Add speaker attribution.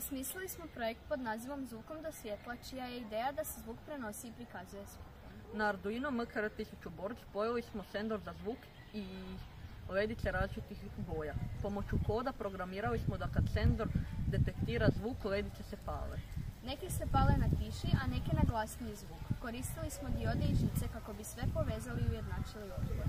Speaker 1: osmislili smo projekt pod nazivom Zvukom do svjetla, čija je ideja da se zvuk prenosi i prikazuje svjetlom.
Speaker 2: Na Arduino MKR 1000 board spojili smo sendor za zvuk i ledice različitih boja. Pomoću koda programirali smo da kad senzor detektira zvuk, ledice se pale.
Speaker 1: Neke se pale na tiši, a neke na glasniji zvuk. Koristili smo diode i žice kako bi sve povezali i ujednačili odgovor.